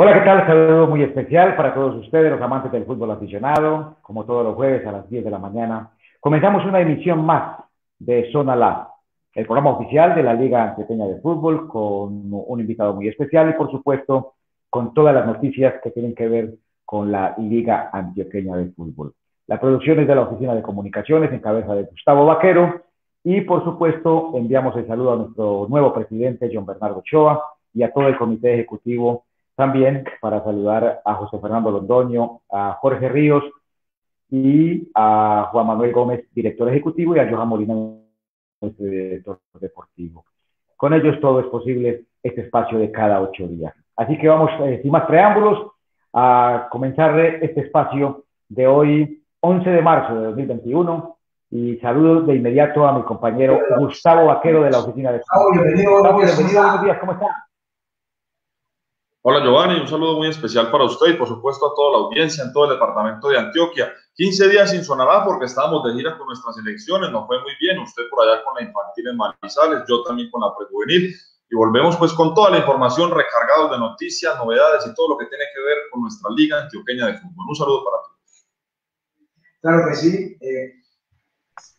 Hola, ¿qué tal? Saludo muy especial para todos ustedes, los amantes del fútbol aficionado, como todos los jueves a las 10 de la mañana. Comenzamos una emisión más de Zona La, el programa oficial de la Liga Antioqueña de Fútbol, con un invitado muy especial y, por supuesto, con todas las noticias que tienen que ver con la Liga Antioqueña de Fútbol. La producción es de la Oficina de Comunicaciones en cabeza de Gustavo Vaquero y, por supuesto, enviamos el saludo a nuestro nuevo presidente, John Bernardo Ochoa, y a todo el comité ejecutivo también para saludar a José Fernando Londoño, a Jorge Ríos y a Juan Manuel Gómez, director ejecutivo, y a Johan Molina, director deportivo. Con ellos todo es posible este espacio de cada ocho días. Así que vamos, eh, sin más preámbulos, a comenzar este espacio de hoy, 11 de marzo de 2021. Y saludo de inmediato a mi compañero Gustavo Vaquero de la oficina de... bienvenido, bienvenido, buenos días, ¿cómo está? Hola Giovanni, un saludo muy especial para usted y por supuesto a toda la audiencia en todo el departamento de Antioquia. 15 días sin Sonará porque estábamos de gira con nuestras elecciones, nos fue muy bien, usted por allá con la infantil en Manizales, yo también con la prejuvenil y volvemos pues con toda la información recargada de noticias, novedades y todo lo que tiene que ver con nuestra liga antioqueña de fútbol. Un saludo para todos. Claro que sí. Eh,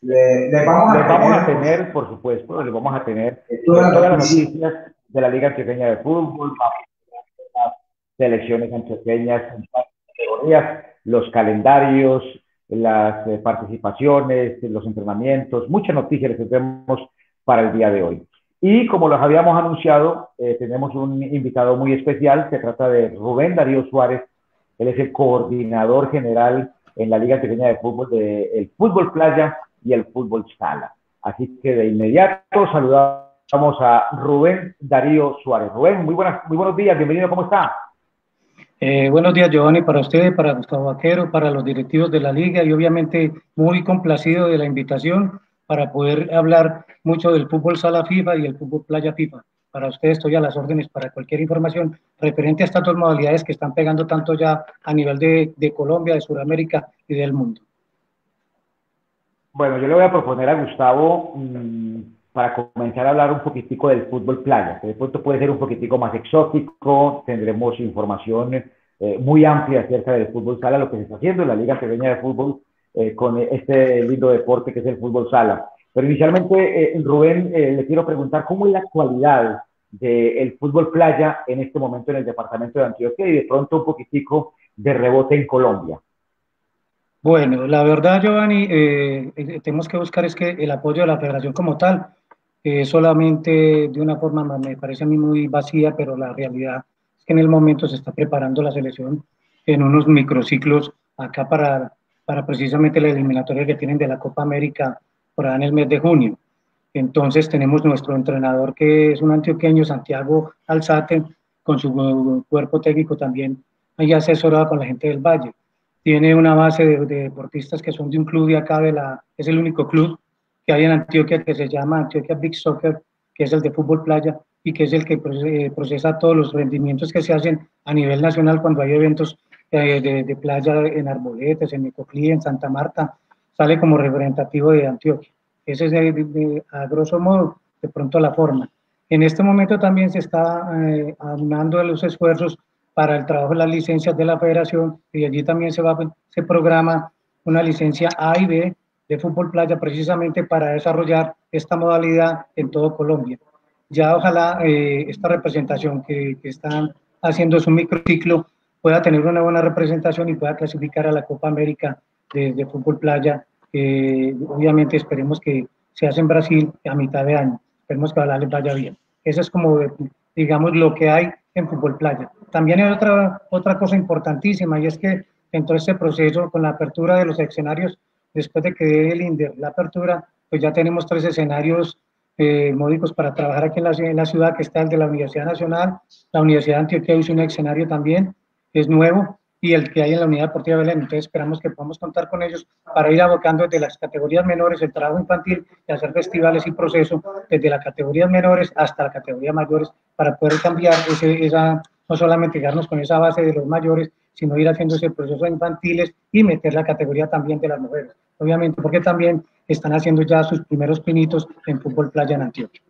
le, vamos, a, vamos a, tener, por supuesto, le vamos a tener todas las noticias de la liga antioqueña de fútbol, selecciones antioqueñas en categorías, los calendarios, las eh, participaciones, los entrenamientos, muchas noticias que tenemos para el día de hoy. Y como los habíamos anunciado, eh, tenemos un invitado muy especial, se trata de Rubén Darío Suárez, él es el coordinador general en la Liga Antioqueña de Fútbol del Fútbol Playa y el Fútbol Sala. Así que de inmediato saludamos a Rubén Darío Suárez. Rubén, muy, buenas, muy buenos días, bienvenido, ¿cómo está? Eh, buenos días, Giovanni, para usted, para Gustavo Vaquero, para los directivos de la liga y obviamente muy complacido de la invitación para poder hablar mucho del fútbol sala FIFA y el fútbol playa FIFA. Para ustedes estoy a las órdenes para cualquier información referente a estas dos modalidades que están pegando tanto ya a nivel de, Colombia, de Sudamérica y del mundo. Bueno, yo le voy a proponer a Gustavo mmm, para comenzar a hablar un poquitico del fútbol playa, que de pronto puede ser un poquitico más exótico, tendremos información eh, muy amplia acerca del fútbol sala, lo que se está haciendo en la Liga Pequeña de Fútbol eh, con este lindo deporte que es el fútbol sala. Pero inicialmente, eh, Rubén, le quiero preguntar cómo es la actualidad del fútbol playa en este momento en el departamento de Antioquia y de pronto un poquitico de rebote en Colombia. Bueno, la verdad, Giovanni, tenemos que buscar es que el apoyo de la federación como tal, solamente de una forma, me parece a mí muy vacía, pero la realidad es que en el momento se está preparando la selección en unos microciclos acá para, para precisamente la eliminatoria que tienen de la Copa América por ahí en el mes de junio. Entonces tenemos nuestro entrenador que es un antioqueño, Santiago Alzate, con su cuerpo técnico también, ahí asesorado con la gente del Valle. Tiene una base de, de deportistas que son de un club de acá, de la, es el único club que hay en Antioquia que se llama Antioquia Big Soccer, que es el de fútbol playa y que es el que eh, procesa todos los rendimientos que se hacen a nivel nacional cuando hay eventos eh, de, playa en Arboletes, en Nicoclí, en Santa Marta, sale como representativo de Antioquia. Ese es a grosso modo de pronto la forma. En este momento también se está eh, aunando los esfuerzos para el trabajo de las licencias de la federación y allí también se, va, se programa una licencia A y B de fútbol playa precisamente para desarrollar esta modalidad en todo Colombia. Ya ojalá eh, esta representación que, que, están haciendo su microciclo pueda tener una buena representación y pueda clasificar a la Copa América de, de fútbol playa. obviamente esperemos que se hace en Brasil a mitad de año. Esperemos que ojalá les vaya bien. Eso es como, digamos, lo que hay en fútbol playa. También hay otra, otra cosa importantísima y es que en todo este proceso, con la apertura de los escenarios después de que dé el INDER la apertura, pues ya tenemos tres escenarios eh, módicos para trabajar aquí en la, en la, ciudad, que está el de la Universidad Nacional, la Universidad de Antioquia hizo un escenario también, es nuevo, y el que hay en la Unidad Deportiva de Belén. Entonces esperamos que podamos contar con ellos para ir abocando desde las categorías menores el trabajo infantil y hacer festivales y procesos desde las categorías menores hasta las categorías mayores para poder cambiar ese, esa, no solamente quedarnos con esa base de los mayores, sino ir haciendo ese proceso infantiles y meter la categoría también de las mujeres. Obviamente, porque también están haciendo ya sus primeros pinitos en fútbol playa en Antioquia.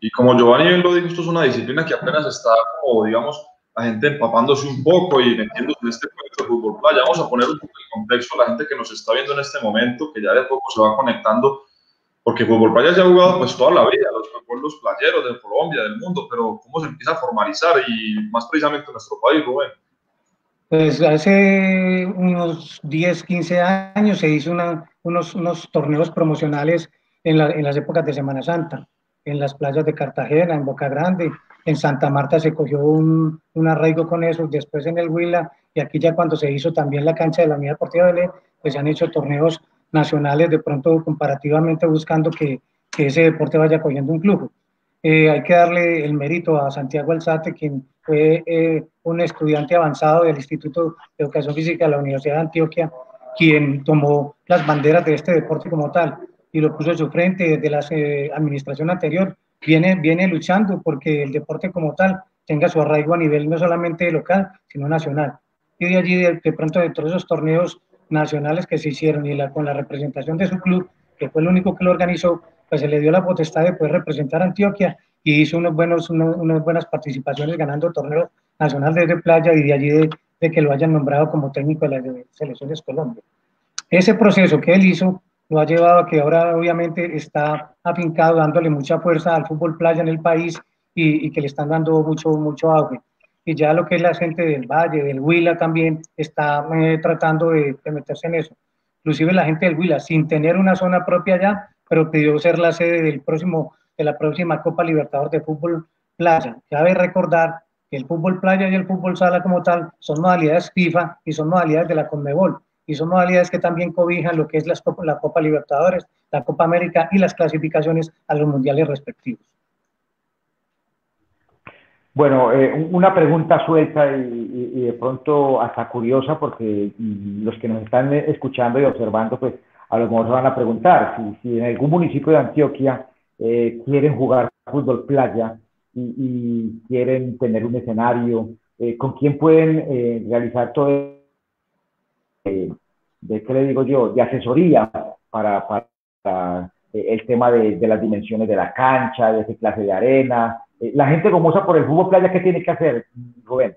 Y como Giovanni bien lo dijo, esto es una disciplina que apenas está, como digamos, la gente empapándose un poco y metiéndose en este proyecto de fútbol playa. Vamos a poner un poco de contexto a la gente que nos está viendo en este momento, que ya de poco se va conectando, porque fútbol playa ya ha jugado pues toda la vida, los pueblos playeros de Colombia, del mundo, pero cómo se empieza a formalizar y más precisamente en nuestro país, Rubén. Pues hace unos 10, 15 años se hizo unos, unos torneos promocionales en, la, las épocas de Semana Santa, en las playas de Cartagena, en Boca Grande, en Santa Marta se cogió un, arraigo con eso, después en el Huila, y aquí ya cuando se hizo también la cancha de la Unidad Deportiva de Belén, pues se han hecho torneos nacionales de pronto comparativamente buscando que, que ese deporte vaya cogiendo un flujo. Eh, hay que darle el mérito a Santiago Alzate, quien fue eh, un estudiante avanzado del Instituto de Educación Física de la Universidad de Antioquia, quien tomó las banderas de este deporte como tal y lo puso en su frente desde la eh, administración anterior viene, viene luchando porque el deporte como tal tenga su arraigo a nivel no solamente local, sino nacional. Y de allí, de, pronto, de todos esos torneos nacionales que se hicieron y la, con la representación de su club, que fue el único que lo organizó, pues se le dio la potestad de poder representar a Antioquia y hizo unos buenos, unas buenas participaciones ganando torneos nacionales de playa y de allí de, de que lo hayan nombrado como técnico de las selecciones Colombia. Ese proceso que él hizo lo ha llevado a que ahora obviamente está afincado dándole mucha fuerza al fútbol playa en el país y, y, que le están dando mucho, mucho auge. Y ya lo que es la gente del Valle, del Huila también, está eh, tratando de, de, meterse en eso. Inclusive la gente del Huila, sin tener una zona propia ya, pero pidió ser la sede del próximo, de la próxima Copa Libertador de Fútbol Playa. Cabe recordar que el fútbol playa y el fútbol sala como tal son modalidades FIFA y son modalidades de la Conmebol y son modalidades que también cobijan lo que es la Copa Libertadores, la Copa América y las clasificaciones a los mundiales respectivos. Bueno, eh, una pregunta suelta y, y, de pronto hasta curiosa porque los que nos están escuchando y observando, pues a lo mejor van a preguntar si, en algún municipio de Antioquia eh, quieren jugar fútbol playa y, quieren tener un escenario, eh, ¿con quién pueden eh, realizar todo eso? de, ¿qué le digo yo?, de asesoría para, el tema de, de, las dimensiones de la cancha, de qué clase de arena. La gente gomosa por el fútbol playa, ¿qué tiene que hacer, Rubén?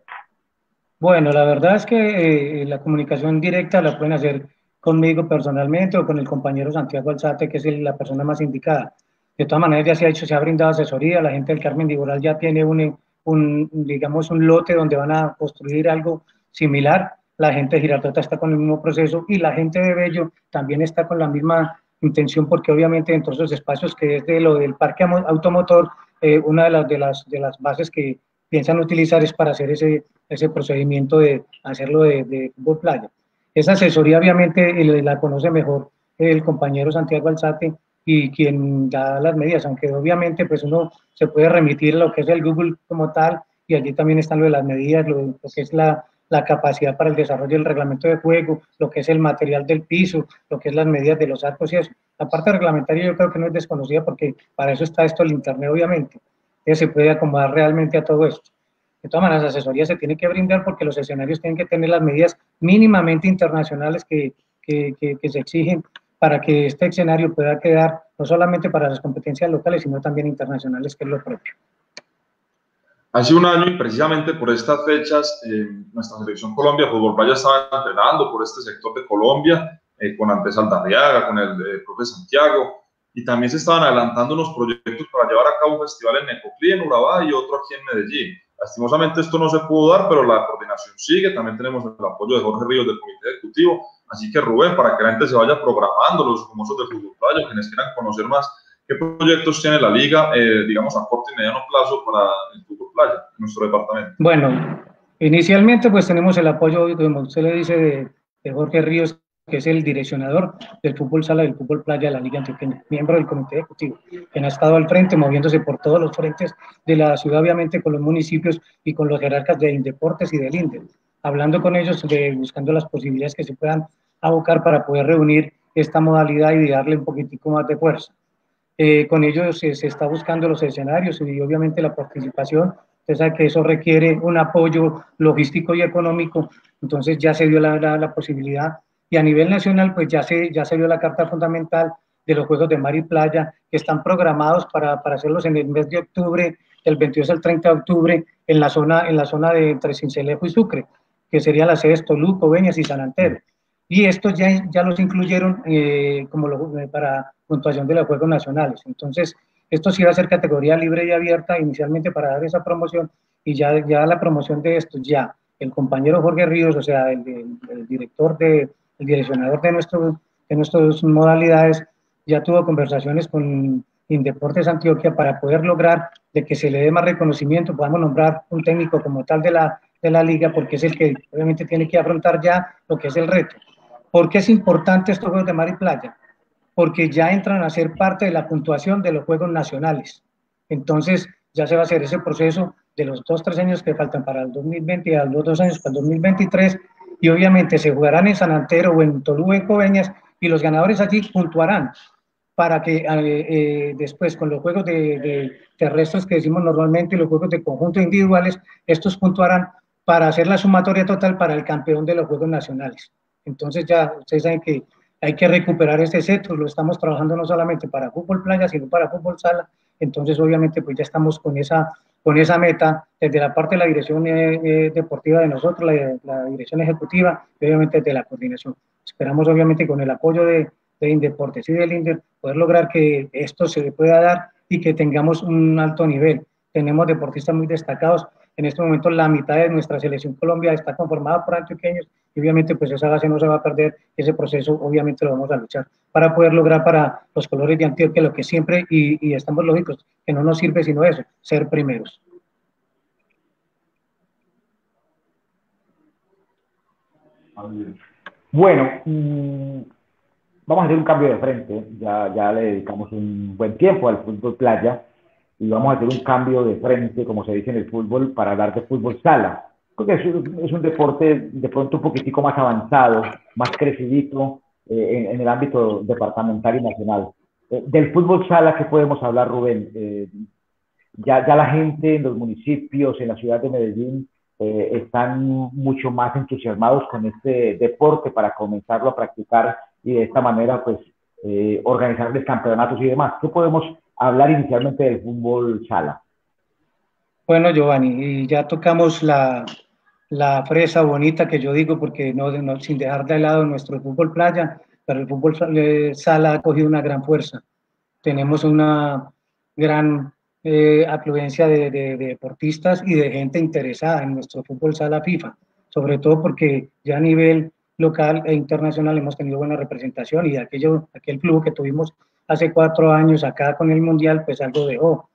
Bueno, la verdad es que la comunicación directa la pueden hacer conmigo personalmente o con el compañero Santiago Alzate, que es la persona más indicada. De todas maneras, ya se ha hecho, se ha brindado asesoría, la gente del Carmen Diboral ya tiene un, un, digamos, un lote donde van a construir algo similar la gente de Girardota está con el mismo proceso y la gente de Bello también está con la misma intención porque obviamente dentro de esos espacios que es de lo del parque automotor, eh, una de las, de, las, de las bases que piensan utilizar es para hacer ese, ese procedimiento de hacerlo de, de fútbol playa. Esa asesoría obviamente la conoce mejor el compañero Santiago Alzate y quien da las medidas, aunque obviamente pues uno se puede remitir a lo que es el Google como tal y allí también están lo de las medidas, lo, que es la, capacidad para el desarrollo del reglamento de juego, lo que es el material del piso, lo que es las medidas de los arcos y eso. La parte reglamentaria yo creo que no es desconocida porque para eso está esto el Internet, obviamente. Se puede acomodar realmente a todo esto. De todas maneras, la asesoría se tiene que brindar porque los escenarios tienen que tener las medidas mínimamente internacionales que, que, que, que se exigen para que este escenario pueda quedar no solamente para las competencias locales, sino también internacionales, que es lo propio. Hace un año y precisamente por estas fechas, eh, nuestra selección Colombia Fútbol Playa estaba entrenando por este sector de Colombia, eh, con Antes Aldarriaga, con el eh, profe Santiago, y también se estaban adelantando unos proyectos para llevar a cabo un festival en Necoclí, en Urabá, y otro aquí en Medellín. Lastimosamente esto no se pudo dar, pero la coordinación sigue, también tenemos el apoyo de Jorge Ríos del Comité Ejecutivo, así que Rubén, para que la gente se vaya programando, los famosos de Fútbol Playa, quienes quieran conocer más ¿Qué proyectos tiene la liga, eh, digamos, a corto y mediano plazo para el fútbol playa en nuestro departamento? Bueno, inicialmente pues tenemos el apoyo, como usted le dice, de, de Jorge Ríos, que es el direccionador del fútbol sala del fútbol playa de la Liga Antioqueña, miembro del comité ejecutivo, quien ha estado al frente, moviéndose por todos los frentes de la ciudad, obviamente con los municipios y con los jerarcas de Indeportes y del INDE, hablando con ellos, de, buscando las posibilidades que se puedan abocar para poder reunir esta modalidad y darle un poquitico más de fuerza. Eh, con ellos se, se, está buscando los escenarios y obviamente la participación. Usted sabe que eso requiere un apoyo logístico y económico, entonces ya se dio la, la, la, posibilidad. Y a nivel nacional, pues ya se, ya se dio la carta fundamental de los Juegos de Mar y Playa, que están programados para, para hacerlos en el mes de octubre del 22 al 30 de octubre en la zona, en la zona de entre Cincelejo y Sucre, que sería la sede Toluco, Beñas y San Antero. Y estos ya, ya los incluyeron eh, como lo, eh, para puntuación de los Juegos Nacionales. Entonces, esto sí va a ser categoría libre y abierta inicialmente para dar esa promoción y ya, ya la promoción de estos, ya el compañero Jorge Ríos, o sea, el, director, de, el direccionador de, nuestro, de nuestras modalidades, ya tuvo conversaciones con Indeportes Antioquia para poder lograr de que se le dé más reconocimiento, podamos nombrar un técnico como tal de la, de la liga, porque es el que obviamente tiene que afrontar ya lo que es el reto. ¿Por qué es importante estos Juegos de Mar y Playa? Porque ya entran a ser parte de la puntuación de los Juegos Nacionales. Entonces, ya se va a hacer ese proceso de los dos, tres años que faltan para el 2020 y a los dos años para el 2023. Y obviamente se jugarán en San Antero o en Toluca, en Coveñas, y los ganadores allí puntuarán para que eh, eh, después con los juegos de, terrestres que decimos normalmente los juegos de conjunto individuales, estos puntuarán para hacer la sumatoria total para el campeón de los Juegos Nacionales. Entonces ya ustedes saben que hay que recuperar este centro, lo estamos trabajando no solamente para fútbol playa, sino para fútbol sala. Entonces obviamente pues ya estamos con esa, con esa meta desde la parte de la dirección eh, deportiva de nosotros, la, la, dirección ejecutiva y obviamente de la coordinación. Esperamos obviamente con el apoyo de, de Indeportes y del INDER poder lograr que esto se pueda dar y que tengamos un alto nivel. Tenemos deportistas muy destacados. En este momento la mitad de nuestra selección Colombia está conformada por antioqueños y obviamente pues esa base no se va a perder. Ese proceso obviamente lo vamos a luchar para poder lograr para los colores de Antioquia lo que siempre, y, estamos lógicos, que no nos sirve sino eso, ser primeros. Bueno, mm, vamos a hacer un cambio de frente, ya, ya le dedicamos un buen tiempo al fútbol playa y vamos a hacer un cambio de frente, como se dice en el fútbol, para hablar de fútbol sala, porque es, es un deporte de pronto un poquitico más avanzado, más crecidito eh, en, el ámbito departamental y nacional. Eh, del fútbol sala, ¿qué podemos hablar, Rubén? Eh, ya, ya la gente en los municipios, en la ciudad de Medellín, están mucho más entusiasmados con este deporte para comenzarlo a practicar y de esta manera pues eh, organizarles campeonatos y demás. ¿Qué podemos hablar inicialmente del fútbol sala? Bueno, Giovanni, y ya tocamos la, la fresa bonita que yo digo, porque no, sin dejar de lado nuestro fútbol playa, pero el fútbol sala ha cogido una gran fuerza. Tenemos una gran eh, afluencia de, de, deportistas y de gente interesada en nuestro fútbol sala FIFA, sobre todo porque ya a nivel local e internacional hemos tenido buena representación y aquello, aquel club que tuvimos hace cuatro años acá con el Mundial, pues algo dejó.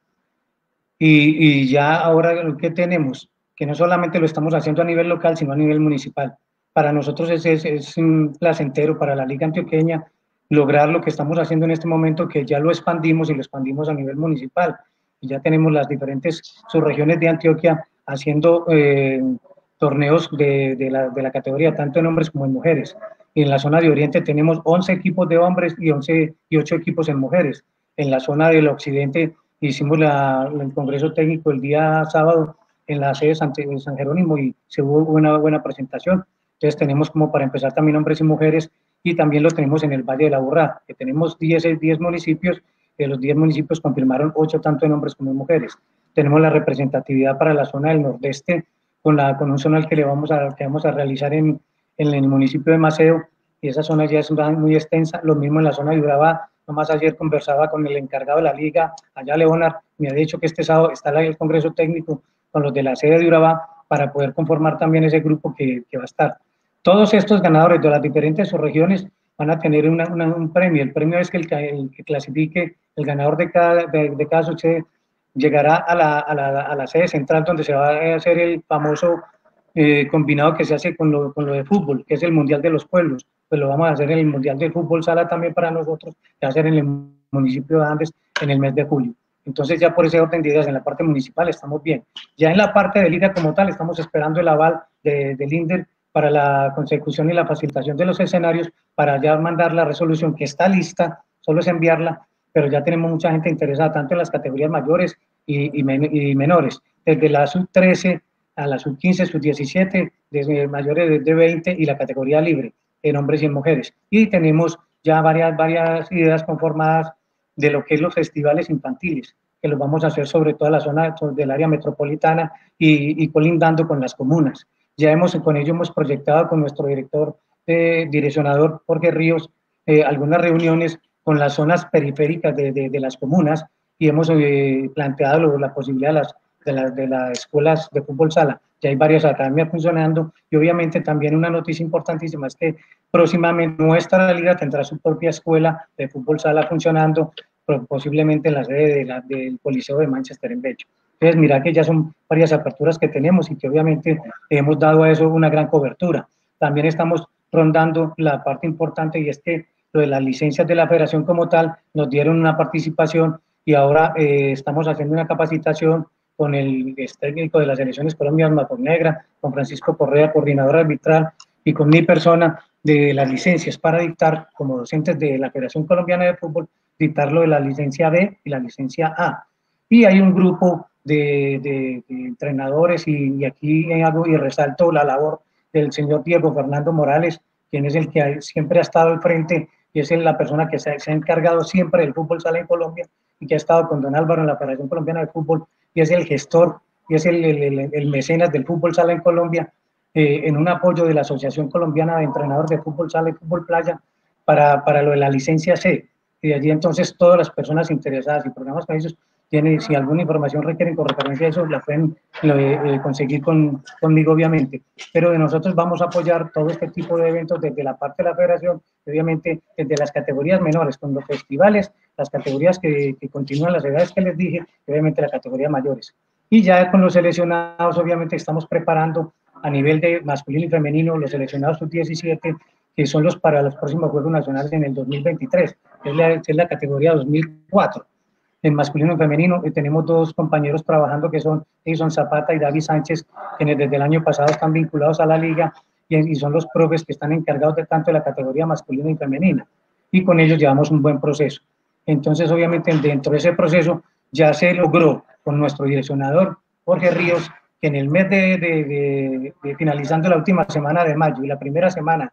Y, y ya ahora lo que tenemos, que no solamente lo estamos haciendo a nivel local, sino a nivel municipal. Para nosotros es, es, es un placentero, para la Liga Antioqueña, lograr lo que estamos haciendo en este momento, que ya lo expandimos y lo expandimos a nivel municipal. Y ya tenemos las diferentes subregiones de Antioquia haciendo eh, torneos de, de, la, de, la, categoría, tanto en hombres como en mujeres. En la zona de Oriente tenemos 11 equipos de hombres y, 11, y 8 equipos en mujeres. En la zona del Occidente hicimos la, el Congreso Técnico el día sábado en la sede de San, San Jerónimo y se hubo una buena presentación. Entonces tenemos como para empezar también hombres y mujeres y también los tenemos en el Valle de la Burrá, que tenemos 10, 10 municipios, de los 10 municipios confirmaron 8 tanto en hombres como en mujeres. Tenemos la representatividad para la zona del nordeste, con, la, con un zonal que, le vamos a, que vamos a realizar en, en el municipio de Maceo, y esa zona ya es muy extensa, lo mismo en la zona de Urabá, nomás ayer conversaba con el encargado de la liga, allá Leonard, me ha dicho que este sábado está el Congreso Técnico con los de la sede de Urabá para poder conformar también ese grupo que, que va a estar. Todos estos ganadores de las diferentes regiones van a tener una, una, un premio. El premio es que el, el, que clasifique el ganador de cada, de, de cada llegará a la, a, la, a la, sede central donde se va a hacer el famoso eh, combinado que se hace con lo, con lo, de fútbol, que es el Mundial de los Pueblos. Pues lo vamos a hacer en el Mundial de Fútbol Sala también para nosotros, a ser en el municipio de Andes en el mes de julio. Entonces ya por ese orden de ideas en la parte municipal estamos bien. Ya en la parte de liga como tal estamos esperando el aval de, del INDER para la consecución y la facilitación de los escenarios para ya mandar la resolución que está lista, solo es enviarla pero ya tenemos mucha gente interesada tanto en las categorías mayores y, y, y menores, desde la sub-13 a la sub-15, sub-17, desde mayores de 20 y la categoría libre en hombres y en mujeres. Y tenemos ya varias, varias ideas conformadas de lo que es los festivales infantiles. que los vamos a hacer sobre toda la zona del área metropolitana y, colindando con las comunas. Ya hemos, con ello hemos proyectado con nuestro director, eh, direccionador Jorge Ríos, eh, algunas reuniones con las zonas periféricas de, de, las comunas y hemos eh, planteado la posibilidad de las, de, las, de las escuelas de fútbol sala. Ya hay varias academias funcionando y obviamente también una noticia importantísima es que próximamente nuestra liga tendrá su propia escuela de fútbol sala funcionando posiblemente en la sede del Coliseo de Manchester en Bello. Entonces, mira que ya son varias aperturas que tenemos y que obviamente hemos dado a eso una gran cobertura. También estamos rondando la parte importante y es que lo de las licencias de la federación como tal nos dieron una participación y ahora eh, estamos haciendo una capacitación con el técnico de las elecciones colombianas, Macor Negra, con Francisco Correa, coordinador arbitral, y con mi persona de las licencias para dictar como docentes de la Federación Colombiana de Fútbol dictarlo de la licencia B y la licencia A. Y hay un grupo de, entrenadores y, aquí hago y resalto la labor del señor Diego Fernando Morales, quien es el que siempre ha estado al frente y es la persona que se, ha encargado siempre del fútbol sala en Colombia y que ha estado con don Álvaro en la Federación Colombiana de Fútbol y es el gestor y es el, el, mecenas del fútbol sala en Colombia eh, en un apoyo de la Asociación Colombiana de Entrenadores de Fútbol Sala y Fútbol Playa para, para lo de la licencia C. Y de allí entonces todas las personas interesadas y programas ellos tienen, si alguna información requieren con referencia a eso, la pueden eh, conseguir con, conmigo, obviamente. Pero de nosotros vamos a apoyar todo este tipo de eventos desde la parte de la federación, obviamente desde las categorías menores, con los festivales, las categorías que, que continúan, las edades que les dije, obviamente las categorías mayores. Y ya con los seleccionados, obviamente estamos preparando a nivel de masculino y femenino, los seleccionados sub-17, que son los para los próximos Juegos Nacionales en el 2023, es la, es la categoría 2004. En masculino y femenino y tenemos dos compañeros trabajando que son Edison Zapata y David Sánchez, quienes desde el año pasado están vinculados a la liga y, son los profes que están encargados de tanto de la categoría masculina y femenina. Y con ellos llevamos un buen proceso. Entonces, obviamente, dentro de ese proceso ya se logró con nuestro direccionador Jorge Ríos que en el mes de, de, de, finalizando la última semana de mayo y la primera semana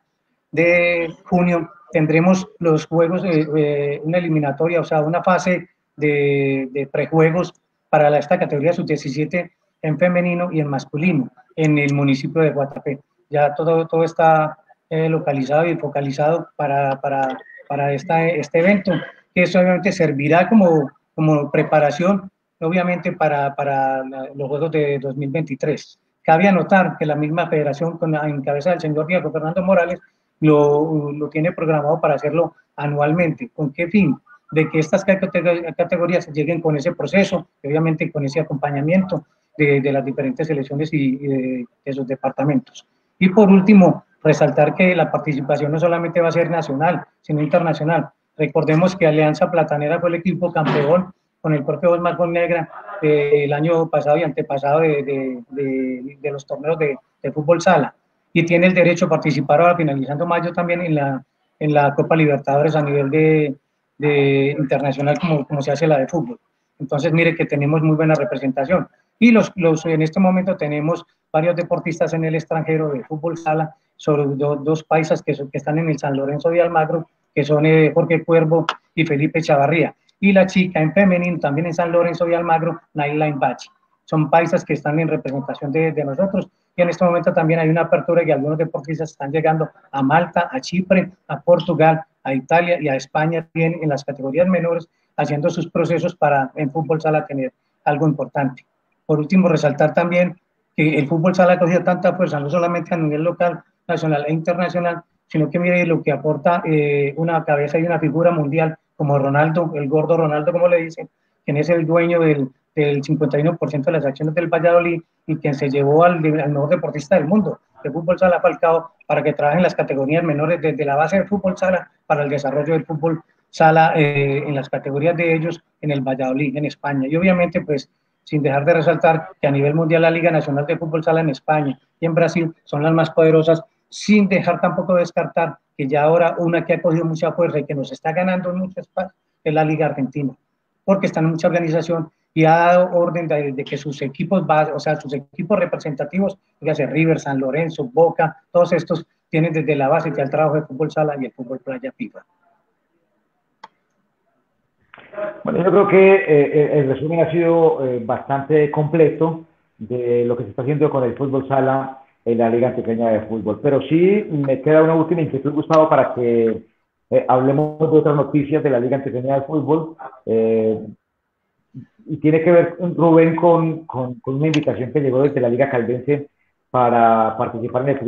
de junio tendremos los juegos, eh, una eliminatoria, o sea, una fase de, de prejuegos para esta categoría sub-17 en femenino y en masculino en el municipio de Guatapé. Ya todo, todo está eh, localizado y focalizado para, para, para esta, este evento, que eso obviamente servirá como, como preparación, obviamente, para, para los Juegos de 2023. Cabe anotar que la misma federación, con la, en del señor Diego Fernando Morales, lo, lo tiene programado para hacerlo anualmente. ¿Con qué fin? De que estas categorías lleguen con ese proceso, obviamente con ese acompañamiento de, de las diferentes elecciones y, de esos departamentos. Y por último, resaltar que la participación no solamente va a ser nacional, sino internacional. Recordemos que Alianza Platanera fue el equipo campeón con el propio Osmar Negra eh, el año pasado y antepasado de, de, de los torneos de, fútbol sala y tiene el derecho a participar ahora finalizando mayo también en la, en la Copa Libertadores a nivel de, de internacional como, como se hace la de fútbol. Entonces, mire que tenemos muy buena representación. Y los, los, en este momento tenemos varios deportistas en el extranjero de fútbol sala, sobre dos paisas que, que, están en el San Lorenzo de Almagro, que son eh, Jorge Cuervo y Felipe Chavarría. Y la chica en femenino, también en San Lorenzo de Almagro, Naila Bachi. Son paisas que están en representación de, de nosotros y en este momento también hay una apertura y algunos deportistas están llegando a Malta, a Chipre, a Portugal, a Italia y a España también en las categorías menores, haciendo sus procesos para en fútbol sala tener algo importante. Por último, resaltar también que el fútbol sala ha cogido tanta fuerza, no solamente a nivel local, nacional e internacional, sino que mire lo que aporta eh, una cabeza y una figura mundial como Ronaldo, el gordo Ronaldo, como le dicen, quien es el dueño del, del 51% de las acciones del Valladolid y quien se llevó al, al mejor deportista del mundo de fútbol sala Falcao para que trabaje en las categorías menores desde la base de fútbol sala para el desarrollo del fútbol sala eh, en las categorías de ellos en el Valladolid, en España. Y obviamente, pues, sin dejar de resaltar que a nivel mundial la Liga Nacional de Fútbol Sala en España y en Brasil son las más poderosas, sin dejar tampoco de descartar que ya ahora una que ha cogido mucha fuerza y que nos está ganando mucho espacio es la Liga Argentina, porque está en mucha organización y ha dado orden de, que sus equipos, o sea, sus equipos representativos, fíjese, River, San Lorenzo, Boca, todos estos tienen desde la base ya el trabajo de fútbol sala y el fútbol playa FIFA. Bueno, yo creo que eh, el resumen ha sido eh, bastante completo de lo que se está haciendo con el fútbol sala en la Liga Antioqueña de Fútbol. Pero sí me queda una última inquietud, Gustavo, para que eh, hablemos de otras noticias de la Liga Antioqueña de Fútbol. Y tiene que ver, Rubén, con, con, con, una invitación que llegó desde la Liga Caldense para participar en el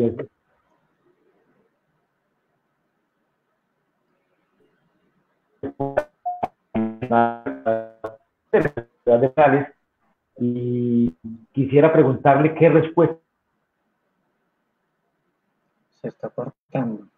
de y quisiera preguntarle qué respuesta. Se está cortando.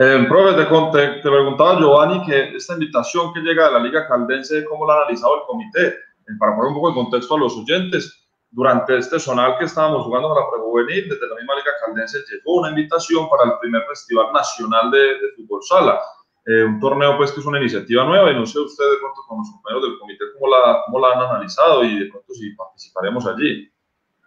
Eh, profe, te, te, preguntaba Giovanni que esta invitación que llega de la Liga Caldense, ¿cómo la ha analizado el comité? Eh, para poner un poco de contexto a los oyentes, durante este zonal que estábamos jugando con la prejuvenil, desde la misma Liga Caldense llegó una invitación para el primer Festival Nacional de, de Fútbol Sala. Eh, un torneo pues que es una iniciativa nueva y no sé ustedes de pronto con los compañeros del comité cómo la, cómo la han analizado y de pronto si participaremos allí.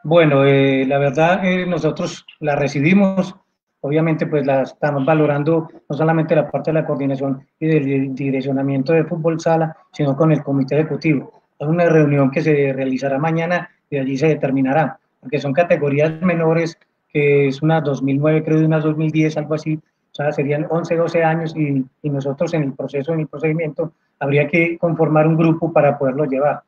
Bueno, eh, la verdad nosotros la recibimos, obviamente pues la estamos valorando no solamente la parte de la coordinación y del direccionamiento de fútbol sala, sino con el comité ejecutivo. Es una reunión que se realizará mañana y allí se determinará, porque son categorías menores, que es una 2009 creo y una 2010, algo así, o sea, serían 11, 12 años y, nosotros en el proceso, en el procedimiento, habría que conformar un grupo para poderlo llevar.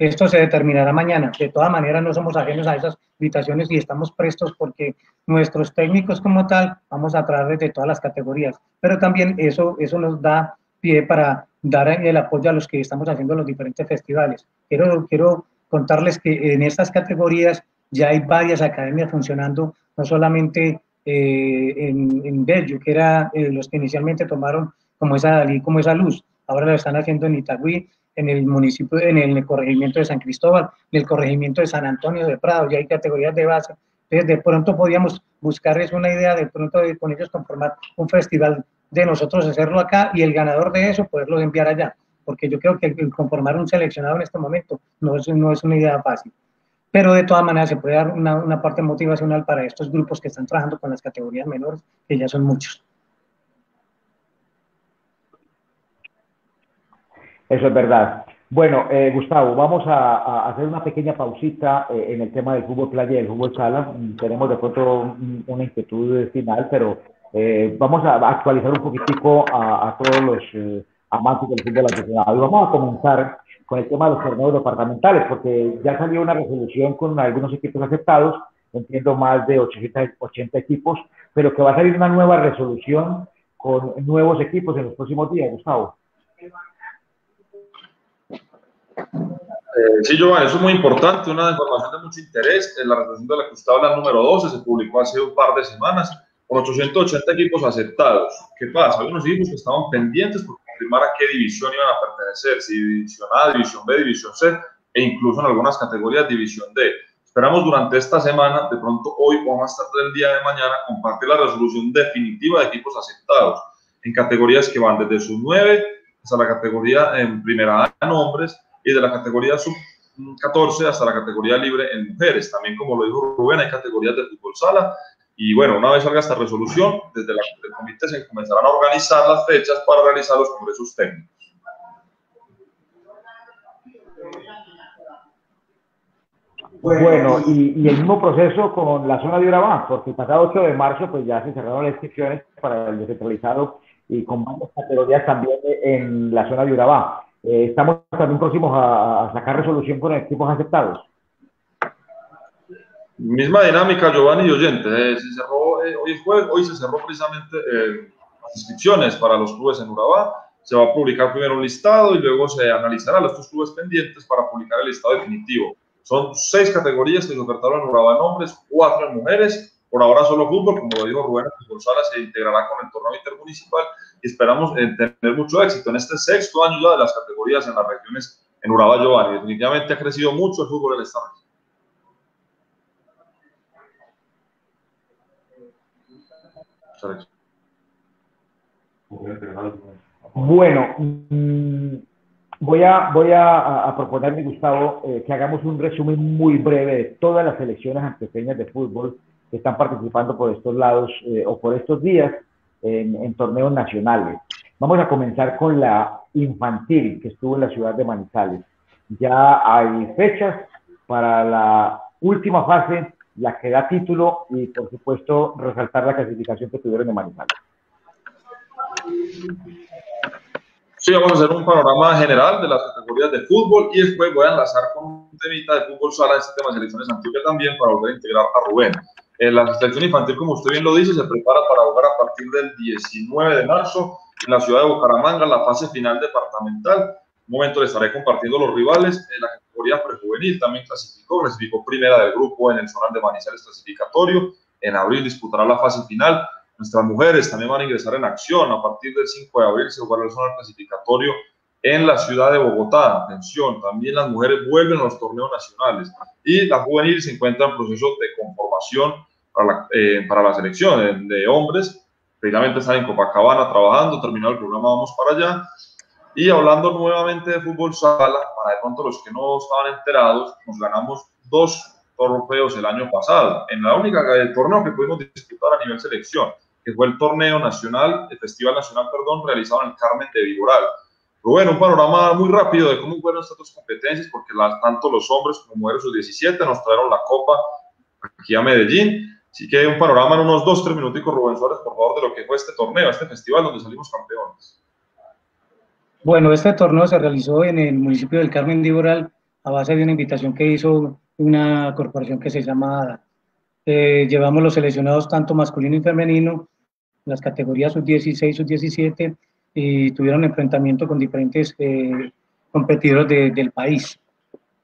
Esto se determinará mañana. De todas maneras, no somos ajenos a esas invitaciones y estamos prestos porque nuestros técnicos como tal vamos a través de todas las categorías. Pero también eso, eso nos da pie para dar el apoyo a los que estamos haciendo los diferentes festivales. Quiero, quiero contarles que en estas categorías ya hay varias academias funcionando, no solamente eh, en, en Bello, que era eh, los que inicialmente tomaron como esa, como esa luz. Ahora lo están haciendo en Itagüí, en el municipio, en el corregimiento de San Cristóbal, en el corregimiento de San Antonio de Prado, ya hay categorías de base. Entonces, de pronto podíamos buscarles una idea, de pronto de, con ellos conformar un festival de nosotros hacerlo acá y el ganador de eso poderlo enviar allá. Porque yo creo que conformar un seleccionado en este momento no es, no es una idea fácil pero de todas maneras se puede dar una, una, parte motivacional para estos grupos que están trabajando con las categorías menores, que ya son muchos. Eso es verdad. Bueno, eh, Gustavo, vamos a, a, hacer una pequeña pausita eh, en el tema del fútbol playa y el fútbol sala. Tenemos de pronto una inquietud final, pero eh, vamos a actualizar un poquitico a, a todos los eh, amantes del fútbol aficionado. Vamos a comenzar con el tema de los torneos departamentales, porque ya salió una resolución con algunos equipos aceptados, entiendo más de 880 equipos, pero que va a salir una nueva resolución con nuevos equipos en los próximos días, Gustavo. Eh, sí, Giovanni, eso es muy importante, una información de mucho interés. La resolución de la que usted habla, número 12, se publicó hace un par de semanas con 880 equipos aceptados. ¿Qué pasa? Hay unos equipos que estaban pendientes porque confirmar a qué división iban a pertenecer, si división A, división B, división C, e incluso en algunas categorías división D. Esperamos durante esta semana, de pronto hoy o más tarde del día de mañana, compartir la resolución definitiva de equipos aceptados en categorías que van desde sub 9 hasta la categoría en primera A en hombres y de la categoría sub 14 hasta la categoría libre en mujeres. También, como lo dijo Rubén, hay categorías de fútbol sala y bueno, una vez salga esta resolución, desde la, el comité se comenzarán a organizar las fechas para realizar los congresos técnicos. Bueno, y, y, el mismo proceso con la zona de Urabá, porque el pasado 8 de marzo pues ya se cerraron las inscripciones para el descentralizado y con varias categorías también en la zona de Urabá. Eh, estamos también próximos a, sacar resolución con equipos aceptados. Misma dinámica, Giovanni y oyente. Eh, se cerró, eh, hoy, hoy se cerró precisamente eh, las inscripciones para los clubes en Urabá. Se va a publicar primero un listado y luego se analizará los clubes pendientes para publicar el listado definitivo. Son seis categorías que se ofertaron en Urabá en hombres, cuatro en mujeres. Por ahora solo fútbol, como lo dijo Rubén González, se integrará con el torneo intermunicipal y esperamos tener mucho éxito en este sexto año de las categorías en las regiones en Urabá, Giovanni. Definitivamente ha crecido mucho el fútbol en esta. Bueno, mm, voy a, voy a, a proponerme, Gustavo, eh, que hagamos un resumen muy breve de todas las selecciones antioqueñas de fútbol que están participando por estos lados eh, o por estos días en, torneos nacionales. Vamos a comenzar con la infantil que estuvo en la ciudad de Manizales. Ya hay fechas para la última fase, la que da título y por supuesto resaltar la clasificación que tuvieron en Manizales. Sí, vamos a hacer un panorama general de las categorías de fútbol y después voy a enlazar con un temita de fútbol sala, este tema de selecciones antiguas también, para volver a integrar a Rubén. Eh, la selección infantil, como usted bien lo dice, se prepara para jugar a partir del 19 de marzo en la ciudad de Bucaramanga, la fase final departamental. Un momento le estaré compartiendo los rivales. En la categoría prejuvenil también clasificó, clasificó primera del grupo en el Zonal de Manizales clasificatorio. En abril disputará la fase final Nuestras mujeres también van a ingresar en acción. A partir del 5 de abril se jugará el zona clasificatorio en la ciudad de Bogotá. Atención, también las mujeres vuelven a los torneos nacionales. Y la juvenil se encuentra en proceso de conformación para la, eh, para la selección de, hombres. Precisamente están en Copacabana trabajando, terminado el programa, vamos para allá. Y hablando nuevamente de fútbol sala, para de pronto los que no estaban enterados, nos ganamos dos trofeos el año pasado, en la única el torneo que pudimos disputar a nivel selección que fue el torneo nacional, el Festival Nacional, perdón, realizado en el Carmen de Vigoral. Rubén, un panorama muy rápido de cómo fueron estas dos competencias, porque tanto los hombres como mujeres sus 17 nos trajeron la copa aquí a Medellín. Así que un panorama en unos dos, tres minuticos, Rubén Suárez, por favor, de lo que fue este torneo, este festival donde salimos campeones. Bueno, este torneo se realizó en el municipio del Carmen de Vigoral a base de una invitación que hizo una corporación que se llama eh, llevamos los seleccionados tanto masculino y femenino, las categorías sub-16, sub-17, y tuvieron enfrentamiento con diferentes eh, competidores del país,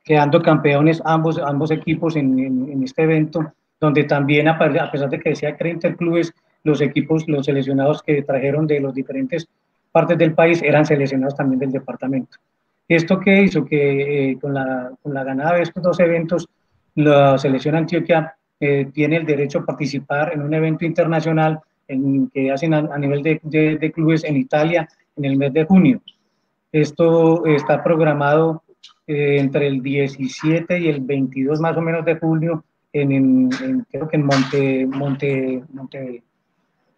quedando campeones ambos, ambos equipos en, en, este evento, donde también, a, pesar de que decía que era interclubes, los equipos, los seleccionados que trajeron de las diferentes partes del país eran seleccionados también del departamento. ¿Esto qué hizo? Que eh, con, la, con la ganada de estos dos eventos, la selección Antioquia eh, tiene el derecho a participar en un evento internacional en, que hacen a, nivel de, de, clubes en Italia en el mes de junio. Esto está programado eh, entre el 17 y el 22 más o menos de junio en, en, creo que en Monte, Monte, Monte,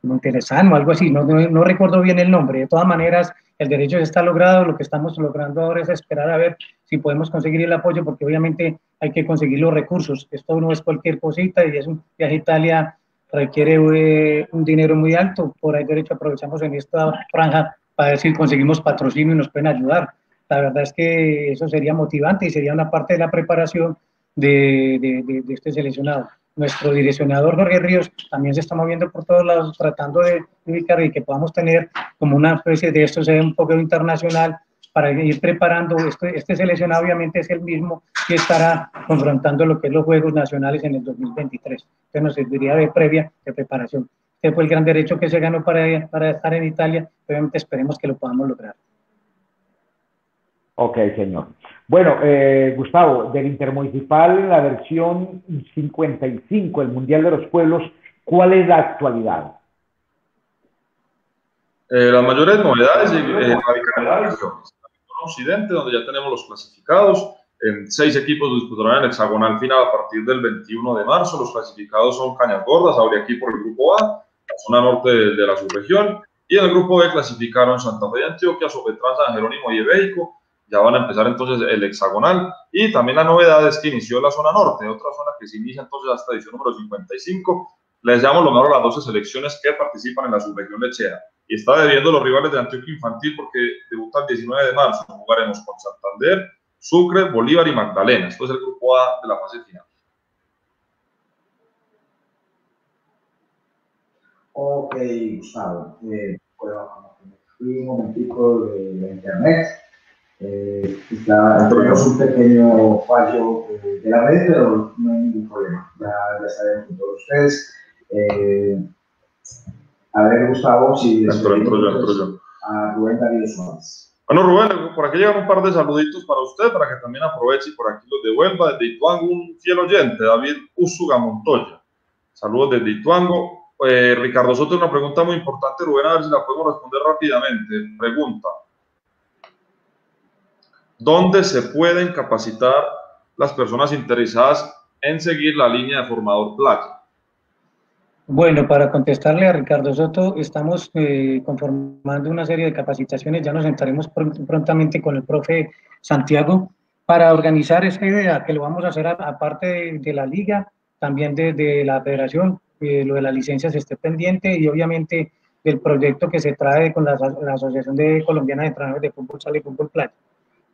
Monterezano, algo así, no, no, no, recuerdo bien el nombre. De todas maneras, el derecho está logrado, lo que estamos logrando ahora es esperar a ver si podemos conseguir el apoyo, porque obviamente hay que conseguir los recursos. Esto no es cualquier cosita y es un viaje a Italia, requiere eh, un dinero muy alto, por ahí derecho aprovechamos en esta franja para ver si conseguimos patrocinio y nos pueden ayudar. La verdad es que eso sería motivante y sería una parte de la preparación de, de, de este seleccionado nuestro direccionador Jorge Ríos también se está moviendo por todos lados tratando de ubicar y que podamos tener como una especie de esto sea un poco internacional para ir preparando. Este, este seleccionado obviamente es el mismo que estará confrontando lo que es los Juegos Nacionales en el 2023. Entonces nos serviría de previa de preparación. Este fue el gran derecho que se ganó para, para estar en Italia. Obviamente esperemos que lo podamos lograr. Ok, señor. Bueno, eh, Gustavo, del Intermunicipal, la versión 55, el Mundial de los Pueblos, ¿cuál es la actualidad? Eh, las mayores novedades eh, en Occidente, donde ya tenemos los clasificados. En seis equipos disputarán el hexagonal final a partir del 21 de marzo. Los clasificados son Cañas Gordas, aquí por el grupo A, la zona norte de, la subregión. Y en el grupo B clasificaron Santa Fe de Antioquia, Sopetrán, San Jerónimo y Ebeico ya van a empezar entonces el hexagonal y también la novedad es que inició la zona norte, otra zona que se inicia entonces hasta edición número 55. Les llamo lo mejor a las 12 selecciones que participan en la subregión lechera. Y está debiendo los rivales de Antioquia Infantil porque debuta el 19 de marzo. Jugaremos con Santander, Sucre, Bolívar y Magdalena. Esto es el grupo A de la fase final. Ok, Gustavo. Eh, un momentico de internet. Eh, tuvimos un pequeño fallo eh, de la red, pero no hay ningún problema. Ya, ya sabemos con todos ustedes. Eh, a ver, Gustavo, si entro, entro yo, entro yo. a Rubén Darío Suárez. Bueno, Rubén, por aquí llegan un par de saluditos para usted, para que también aproveche y por aquí los devuelva. Desde Ituango, un fiel oyente, David Usuga Montoya. Saludos desde Ituango. Eh, Ricardo Soto, una pregunta muy importante, Rubén, a ver si la podemos responder rápidamente. Pregunta, ¿Dónde se pueden capacitar las personas interesadas en seguir la línea de formador playa? Bueno, para contestarle a Ricardo Soto, estamos eh, conformando una serie de capacitaciones, ya nos sentaremos prontamente con el profe Santiago para organizar esa idea, que lo vamos a hacer aparte de, la liga, también de, la federación, eh, lo de las licencias esté pendiente y obviamente del proyecto que se trae con la, Asociación de Colombiana de Entrenadores de Fútbol Sala y Fútbol Playa.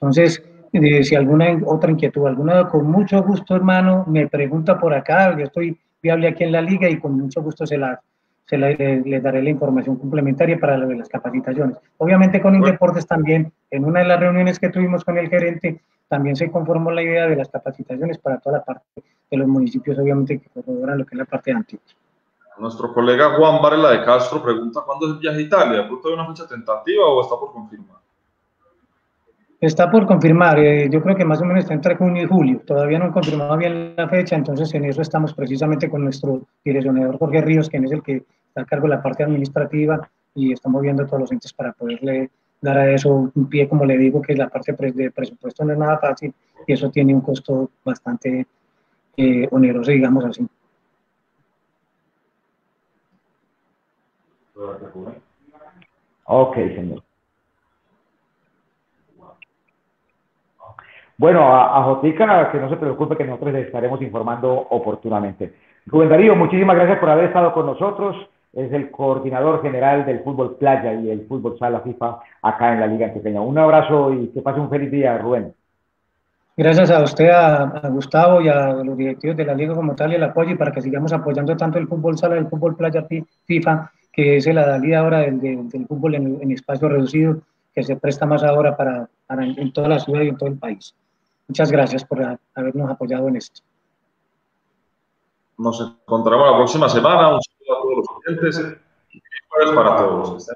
Entonces, eh, si alguna otra inquietud, alguna, con mucho gusto, hermano, me pregunta por acá, yo estoy viable aquí en la liga y con mucho gusto se la, se la, les, daré la información complementaria para las capacitaciones. Obviamente con Indeportes también, en una de las reuniones que tuvimos con el gerente, también se conformó la idea de las capacitaciones para toda la parte de los municipios, obviamente, que corroboran lo que es la parte de Antioquia. Nuestro colega Juan Varela de Castro pregunta cuándo es el viaje a Italia. ¿De pronto hay una fecha tentativa o está por confirmar? Está por confirmar, eh, yo creo que más o menos está entre junio y julio. Todavía no han confirmado bien la fecha, entonces en eso estamos precisamente con nuestro direccionador Jorge Ríos, quien es el que está a cargo de la parte administrativa y estamos viendo todos los entes para poderle dar a eso un pie, como le digo, que la parte de presupuesto no es nada fácil y eso tiene un costo bastante eh, oneroso, digamos así. Ok, señor. Bueno, a, Jotica, que no se preocupe que nosotros le estaremos informando oportunamente. Rubén Darío, muchísimas gracias por haber estado con nosotros. Es el coordinador general del fútbol playa y el fútbol sala FIFA acá en la Liga Antioqueña. Un abrazo y que pase un feliz día, Rubén. Gracias a usted, a, Gustavo y a los directivos de la Liga como tal y el apoyo y para que sigamos apoyando tanto el fútbol sala el fútbol playa FIFA, que es la salida ahora del, del, fútbol en, espacio reducido, que se presta más ahora para, para en toda la ciudad y en todo el país. Muchas gracias por habernos apoyado en esto. Nos encontramos la próxima semana. Un saludo a todos los clientes y para todos.